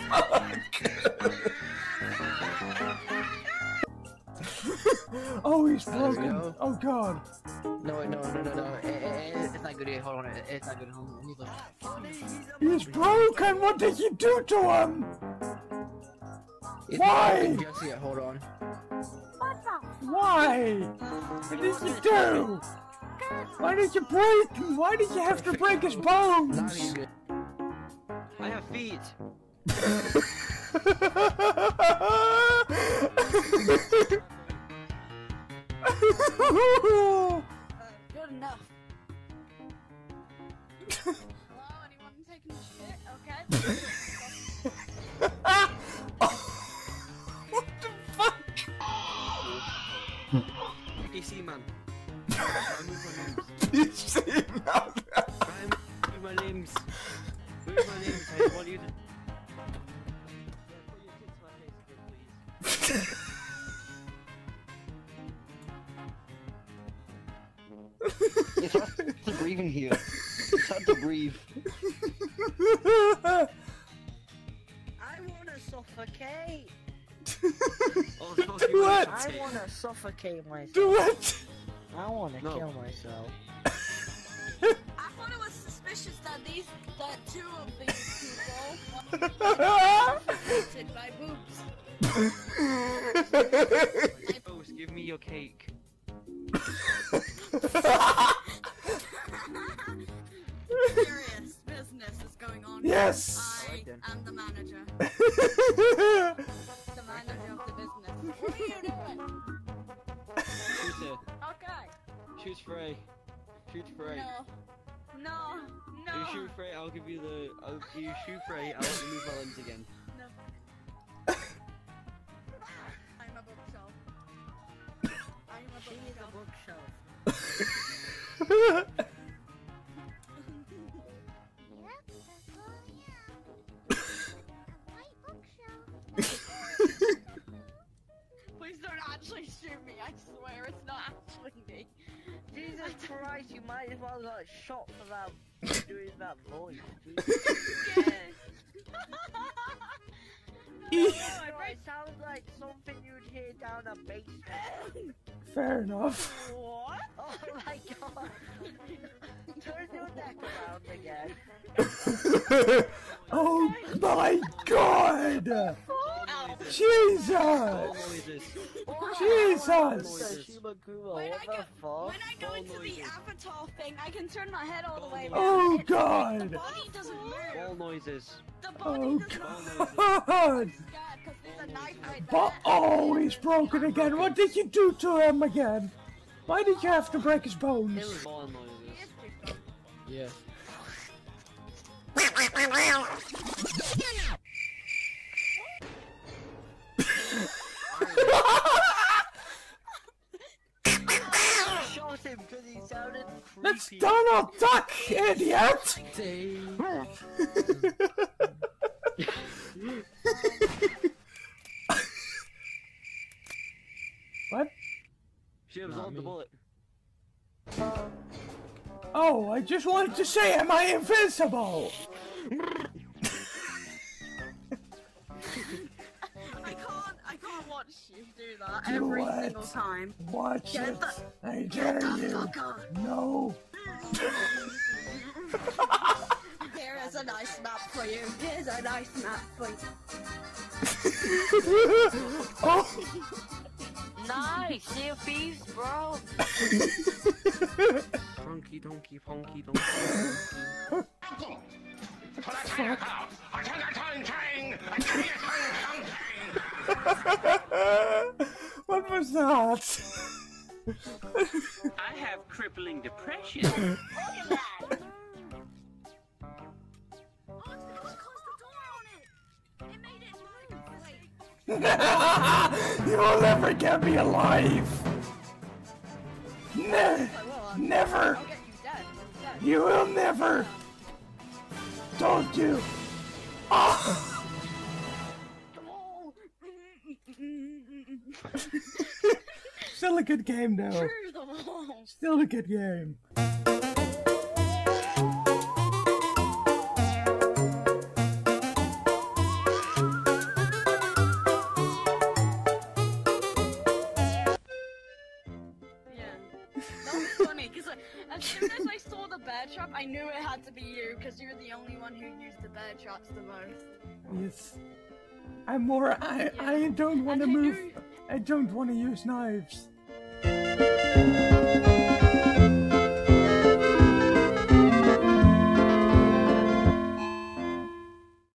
oh, he's broken. go. Oh god. No, wait, no, no, no, no. It, it, it's not good. Here. Hold on. It's not good. Hold on. Let me. He's broken. What did you do to him? It's Why? not good just yet. Hold on. Why? What did you do? Why did you break him? Why did you have to break his bones? I have feet. Uh, good enough. Hello, anyone taking a shit? Okay. what the fuck? PC man. I move my limbs. You see? I move my limbs. Move my limbs. I hard to breathe in here. It's hard to breathe. I wanna suffocate. Oh, fuck you, What? I I should take- wanna suffocate myself. Do it! I wanna No. kill myself. I thought it was suspicious that these, that two of these people affected by boobs. Ghost, give me your cake. Yes! I'm the manager. The manager of the business. What are you doing? Shoot her. Okay. Shoot Frey. Shoot Frey. No. No. No. You shoot Frey, I'll give you the. I'll give you shoot Frey, I'll remove my limbs again. No. I'm a bookshelf. I'm a She is a bookshelf. Jesus Christ, you might as well got shot for that doing that voice. Jesus. no, I Christ, break. it sounds like something you'd hear down a basement. Fair enough. What? Oh my god! Turn your neck around again. oh my god! All Jesus! Jesus! When I go, fuck? when I go into the avatar thing, I can turn my head all the way. Oh, around. It's God. The body doesn't All move. noises. The body Oh god! I'm scared because there's a knife right there. But oh, he's broken again. What did you do to him again? Why did you have to break his bones? Yeah. That's. Donald Duck, idiot! What? She Not absorbed the bullet. Oh, I just wanted to say, am I invincible? I can't. Watch you do that Do every what? single time. Watch Get it. the- I dare the you. fuck. No. Here is a nice map for you. Here's a nice map for you. oh, Nice! Sea of Thieves, bro! Funky donkey, funky donkey. what was that? I have crippling depression. Oh, it's because it closed the door on it. It made it move. Wait. you will never get me alive. Ne- I will. I'm- never. You dead. Dead. You will never. Don't you? Ah. Still a good game, though. Still a good game. Trap, I knew it had to be you because you're the only one who used the bear traps the most. Yes. I'm more. I yeah. I don't want to move. I don't want to use knives. Música